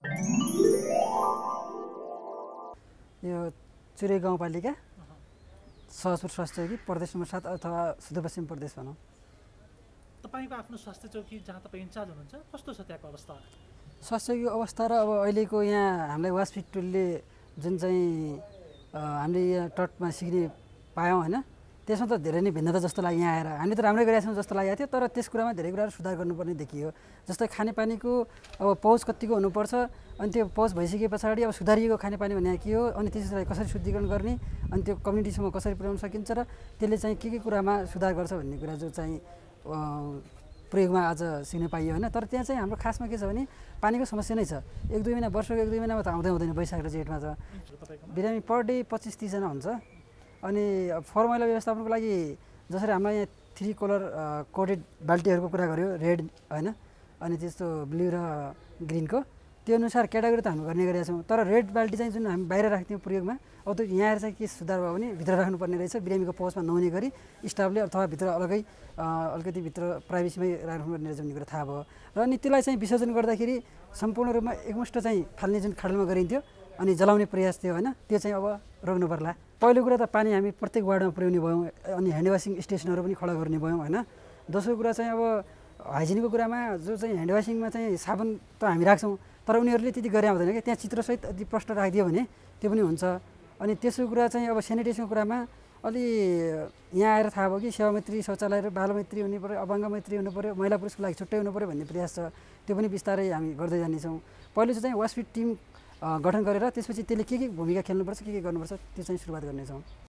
यो चुरे गाउँपालिका सहजपुर स्वास्थ्य चौकी प्रदेश नम्बर सात अथवा सुदूरपश्चिम प्रदेश भनौँ। तपाईँको आफ्नो स्वास्थ्य चौकी जहाँ तपाईँ इन्चार्ज हुनुहुन्छ कस्तो छ त्यहाँको अवस्था? स्वास्थ्य चौकीको अवस्था र अब अहिलेको यहाँ हामीलाई वासफिट टुलले जुन चाहिँ हामीले यहाँ टटमा सिक्ने पायौँ होइन त्यसमा त धेरै नै भिन्नता जस्तो लाग्यो यहाँ आएर। हामीले त राम्रै गरिरहेको जस्तो लागेको थियो तर त्यस कुरामा धेरै कुराहरू सुधार गर्नुपर्ने देखियो। जस्तै खानेपानीको अब पहुँच कतिको हुनुपर्छ अनि त्यो पहुँच भइसके पछाडि अब सुधारिएको खानेपानी भने के हो? अनि त्यसलाई कसरी शुद्धिकरण गर्ने? अनि त्यो कम्युनिटीसम्म कसरी पुर्याउन सकिन्छ र त्यसले चाहिँ के के कुरामा सुधार गर्छ भन्ने कुरा जो चाहिँ प्रयोगमा आज सिक्न पाइयो होइन। तर त्यहाँ चाहिँ हाम्रो खासमा के छ भने पानीको समस्या नै छ। एक दुई महिना वर्षको एक दुई महिनामा त आउँदै आउँदैन वैशाख र जेठमा त बिरामी पर डे पच्चिस तिसजना हुन्छ। अनि फोहोर मैला व्यवस्थापनको लागि जसरी हामीलाई यहाँ थ्री कलर कोडेड बाल्टीहरूको कुरा गऱ्यो रेड होइन अनि त्यस्तो ब्लू र ग्रिनको त्यो अनुसार क्याटेगोरी त हामी गर्ने गरेका छौँ। तर रेड बाल्टी चाहिँ जुन हामी बाहिर राख्थ्यौँ प्रयोगमा अब त्यो यहाँ चाहिँ के सुधार भयो भने भित्र राख्नुपर्ने रहेछ बिरामीको पहुँचमा नहुने गरी स्टाफले अथवा भित्र अलगै अ, अलिकति भित्र प्राइभेसीमै राख्नुपर्ने रहेछ भन्ने कुरा थाहा भयो। र अनि त्यसलाई चाहिँ विसर्जन गर्दाखेरि सम्पूर्ण रूपमा एकमुष्ट चाहिँ फाल्ने जुन खाडलमा गरिन्थ्यो अनि जलाउने प्रयास थियो होइन त्यो चाहिँ अब रोक्नु पर्ला। पहिलो कुरा त पानी हामी प्रत्येक वार्डमा पुर्याउने भयौँ अनि ह्यान्ड वासिङ स्टेसनहरू पनि खडा गर्ने भयौँ होइन? दोस्रो कुरा चाहिँ अब हाइजिनको कुरामा जो चाहिँ ह्यान्ड वासिङमा चाहिँ साबुन त हामी राख्छौँ तर उनीहरूले त्यति गरे आउँदैन क्या। त्यहाँ चित्रसहित अति प्रष्ट राखिदियो भने त्यो पनि हुन्छ। अनि तेस्रो कुरा चाहिँ अब सेनिटेसनको कुरामा अलि यहाँ आएर थाहा भयो कि सेवामैत्री शौचालय र बालमैत्री हुनु पऱ्यो अपाङ्ग मैत्री हुनु पऱ्यो महिला पुरुषको लागि छुट्टै हुनु पऱ्यो भन्ने प्रयास छ। त्यो पनि बिस्तारै हामी गर्दै जानेछौँ। पहिलो चाहिँ वासफिट टिम गठन गरेर त्यसपछि त्यसले के के भूमिका खेल्नुपर्छ के के गर्नुपर्छ त्यो चाहिँ सुरुवात गर्नेछौँ।